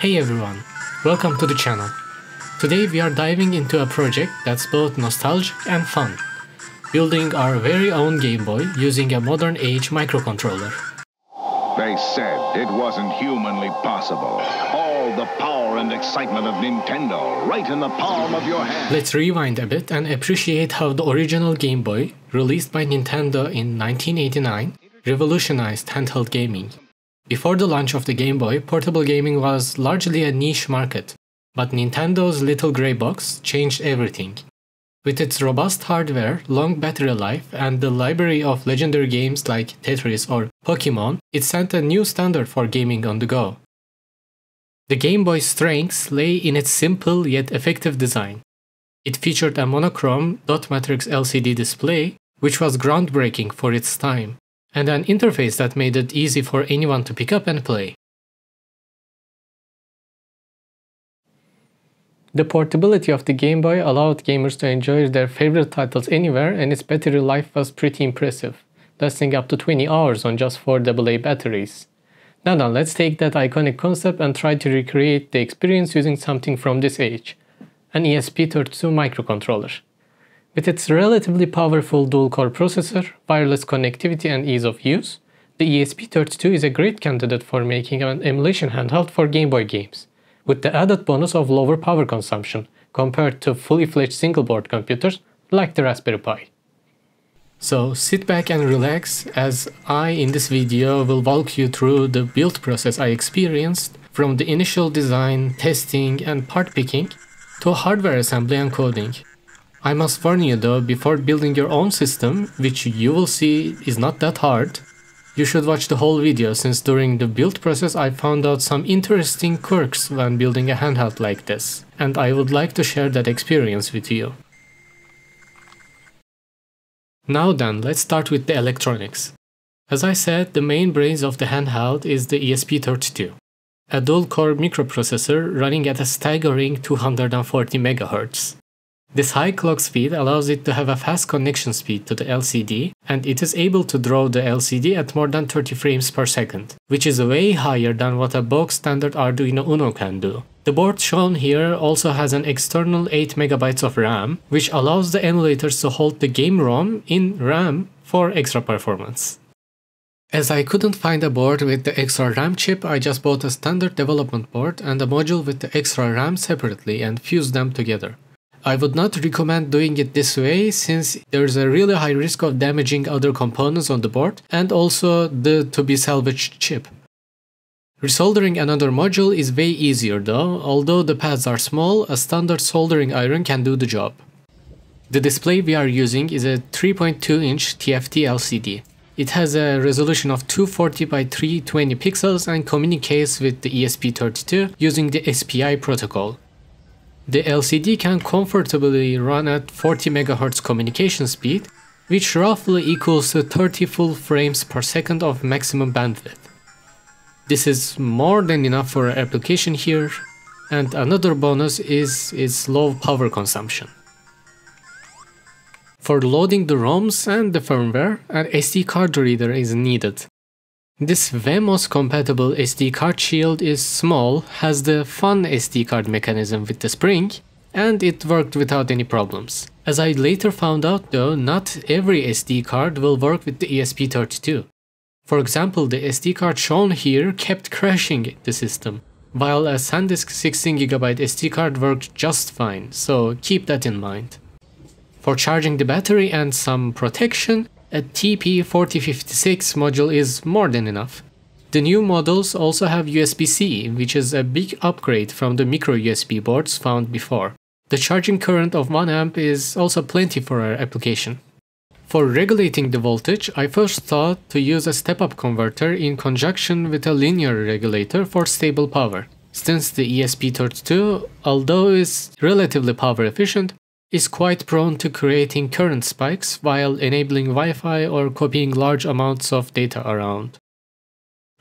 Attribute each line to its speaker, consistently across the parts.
Speaker 1: Hey everyone, welcome to the channel. Today we are diving into a project that's both nostalgic and fun, building our very own Game Boy using a modern age microcontroller.
Speaker 2: They said it wasn't humanly possible. All the power and excitement of Nintendo right in the palm of your hand.
Speaker 1: Let's rewind a bit and appreciate how the original Game Boy, released by Nintendo in 1989, revolutionized handheld gaming. Before the launch of the Game Boy, portable gaming was largely a niche market, but Nintendo's little grey box changed everything. With its robust hardware, long battery life, and the library of legendary games like Tetris or Pokemon, it set a new standard for gaming on the go. The Game Boy's strengths lay in its simple yet effective design. It featured a monochrome dot matrix LCD display, which was groundbreaking for its time and an interface that made it easy for anyone to pick up and play. The portability of the Game Boy allowed gamers to enjoy their favorite titles anywhere and its battery life was pretty impressive, lasting up to 20 hours on just 4 AA batteries. Now then, let's take that iconic concept and try to recreate the experience using something from this age, an ESP32 microcontroller. With its relatively powerful dual-core processor, wireless connectivity and ease of use, the ESP32 is a great candidate for making an emulation handheld for Game Boy games, with the added bonus of lower power consumption compared to fully fledged single-board computers like the Raspberry Pi. So sit back and relax as I in this video will walk you through the build process I experienced from the initial design, testing and part picking to hardware assembly and coding. I must warn you though, before building your own system, which you will see is not that hard, you should watch the whole video since during the build process I found out some interesting quirks when building a handheld like this, and I would like to share that experience with you. Now then, let's start with the electronics. As I said, the main brains of the handheld is the ESP32, a dual-core microprocessor running at a staggering 240 MHz. This high clock speed allows it to have a fast connection speed to the LCD, and it is able to draw the LCD at more than 30 frames per second, which is way higher than what a box standard Arduino Uno can do. The board shown here also has an external 8MB of RAM, which allows the emulators to hold the game ROM in RAM for extra performance. As I couldn't find a board with the extra RAM chip, I just bought a standard development board and a module with the extra RAM separately and fused them together. I would not recommend doing it this way since there's a really high risk of damaging other components on the board and also the to be salvaged chip. Resoldering another module is way easier though, although the pads are small, a standard soldering iron can do the job. The display we are using is a 3.2 inch TFT LCD. It has a resolution of 240 by 320 pixels and communicates with the ESP32 using the SPI protocol. The LCD can comfortably run at 40 MHz communication speed, which roughly equals to 30 full frames per second of maximum bandwidth. This is more than enough for our application here, and another bonus is its low power consumption. For loading the ROMs and the firmware, an SD card reader is needed. This WeMos compatible SD card shield is small, has the fun SD card mechanism with the spring, and it worked without any problems. As I later found out though, not every SD card will work with the ESP32. For example, the SD card shown here kept crashing the system, while a SanDisk 16GB SD card worked just fine, so keep that in mind. For charging the battery and some protection, a TP4056 module is more than enough. The new models also have USB-C, which is a big upgrade from the micro USB boards found before. The charging current of 1 amp is also plenty for our application. For regulating the voltage, I first thought to use a step-up converter in conjunction with a linear regulator for stable power. Since the ESP32, although is relatively power efficient, is quite prone to creating current spikes while enabling Wi-Fi or copying large amounts of data around.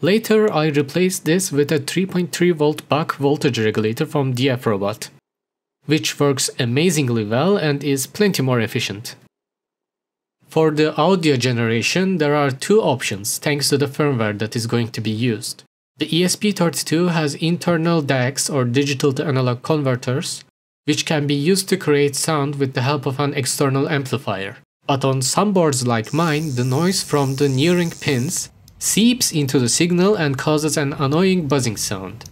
Speaker 1: Later, I replaced this with a 3.3 volt buck voltage regulator from DFRobot, which works amazingly well and is plenty more efficient. For the audio generation, there are two options thanks to the firmware that is going to be used. The ESP32 has internal DACs or digital to analog converters, which can be used to create sound with the help of an external amplifier. But on some boards like mine, the noise from the nearing pins seeps into the signal and causes an annoying buzzing sound.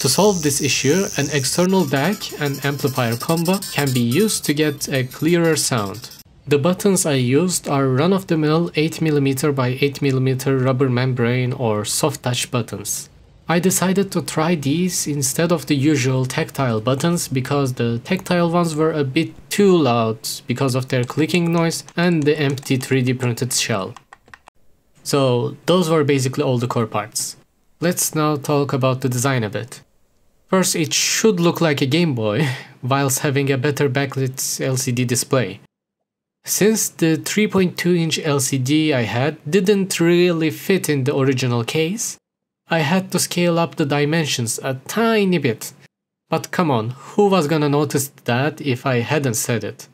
Speaker 1: To solve this issue, an external DAC and amplifier combo can be used to get a clearer sound. The buttons I used are run-of-the-mill 8mm by 8mm rubber membrane or soft touch buttons. I decided to try these instead of the usual tactile buttons because the tactile ones were a bit too loud because of their clicking noise and the empty 3D printed shell. So those were basically all the core parts. Let's now talk about the design a bit. First, it should look like a Game Boy, whilst having a better backlit LCD display. Since the 3.2 inch LCD I had didn't really fit in the original case, I had to scale up the dimensions a tiny bit. But come on, who was gonna notice that if I hadn't said it?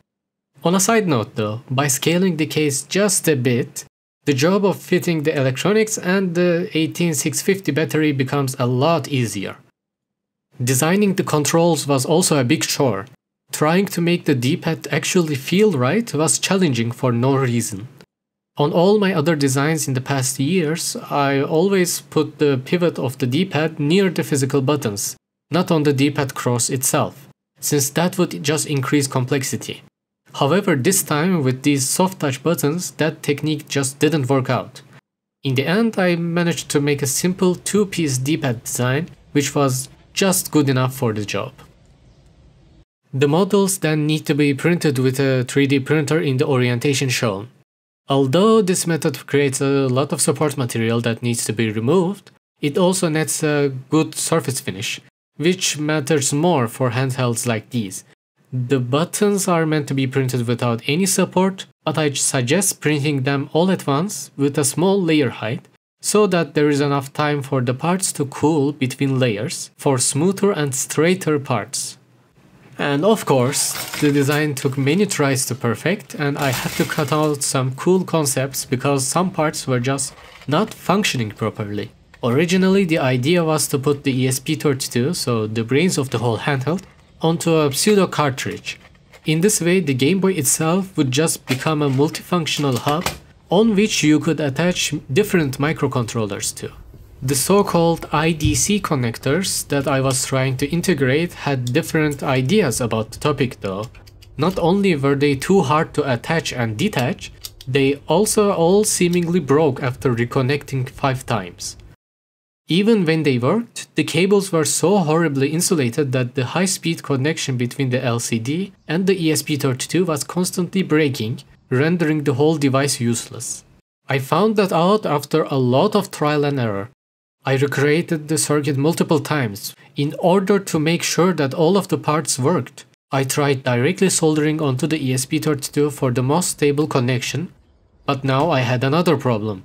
Speaker 1: On a side note though, by scaling the case just a bit, the job of fitting the electronics and the 18650 battery becomes a lot easier. Designing the controls was also a big chore, Trying to make the D-pad actually feel right was challenging for no reason. On all my other designs in the past years, I always put the pivot of the D-pad near the physical buttons, not on the D-pad cross itself, since that would just increase complexity. However, this time with these soft touch buttons, that technique just didn't work out. In the end, I managed to make a simple two-piece D-pad design, which was just good enough for the job. The models then need to be printed with a 3D printer in the orientation shown. Although this method creates a lot of support material that needs to be removed, it also nets a good surface finish, which matters more for handhelds like these. The buttons are meant to be printed without any support, but I suggest printing them all at once with a small layer height so that there is enough time for the parts to cool between layers for smoother and straighter parts. And of course, the design took many tries to perfect and I had to cut out some cool concepts because some parts were just not functioning properly. Originally, the idea was to put the ESP32, so the brains of the whole handheld, onto a pseudo cartridge. In this way, the Game Boy itself would just become a multifunctional hub on which you could attach different microcontrollers to. The so-called IDC connectors that I was trying to integrate had different ideas about the topic though. Not only were they too hard to attach and detach, they also all seemingly broke after reconnecting 5 times. Even when they worked, the cables were so horribly insulated that the high-speed connection between the LCD and the ESP32 was constantly breaking, rendering the whole device useless. I found that out after a lot of trial and error, I recreated the circuit multiple times in order to make sure that all of the parts worked. I tried directly soldering onto the ESP32 for the most stable connection, but now I had another problem.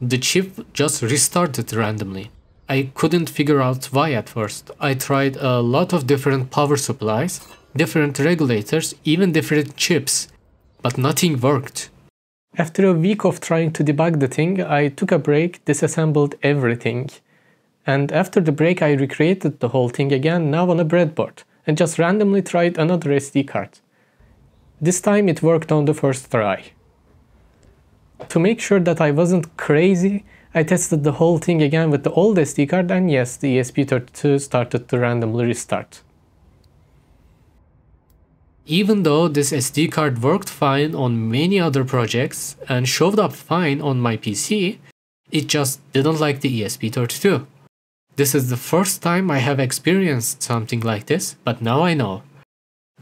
Speaker 1: The chip just restarted randomly. I couldn't figure out why at first. I tried a lot of different power supplies, different regulators, even different chips, but nothing worked. After a week of trying to debug the thing, I took a break, disassembled everything. And after the break, I recreated the whole thing again, now on a breadboard, and just randomly tried another SD card. This time it worked on the first try. To make sure that I wasn't crazy, I tested the whole thing again with the old SD card and yes, the ESP32 started to randomly restart. Even though this SD card worked fine on many other projects and showed up fine on my PC, it just didn't like the ESP32. This is the first time I have experienced something like this, but now I know.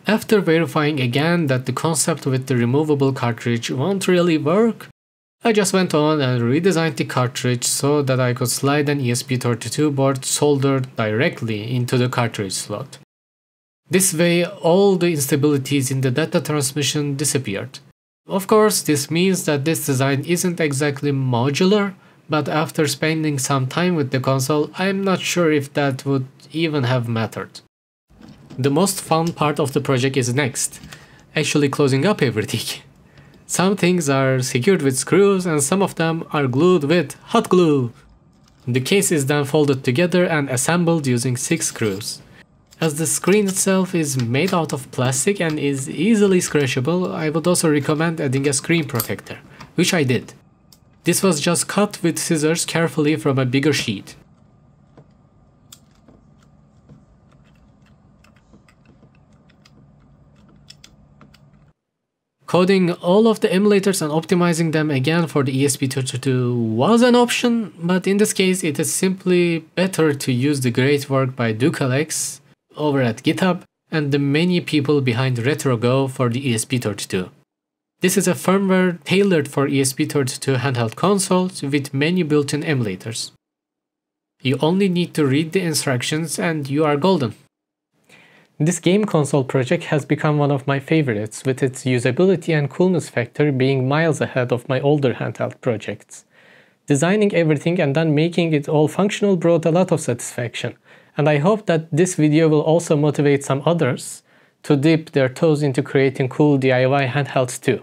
Speaker 1: After verifying again that the concept with the removable cartridge won't really work, I just went on and redesigned the cartridge so that I could slide an ESP32 board soldered directly into the cartridge slot. This way, all the instabilities in the data transmission disappeared. Of course, this means that this design isn't exactly modular, but after spending some time with the console, I'm not sure if that would even have mattered. The most fun part of the project is next, actually closing up everything. Some things are secured with screws and some of them are glued with hot glue. The case is then folded together and assembled using 6 screws. As the screen itself is made out of plastic and is easily scratchable, I would also recommend adding a screen protector, which I did. This was just cut with scissors carefully from a bigger sheet. Coding all of the emulators and optimizing them again for the ESP32 was an option, but in this case it is simply better to use the great work by Ducalex over at GitHub and the many people behind RetroGo for the ESP32. This is a firmware tailored for ESP32 handheld consoles with many built-in emulators. You only need to read the instructions and you are golden. This game console project has become one of my favorites, with its usability and coolness factor being miles ahead of my older handheld projects. Designing everything and then making it all functional brought a lot of satisfaction, and I hope that this video will also motivate some others to dip their toes into creating cool DIY handhelds too.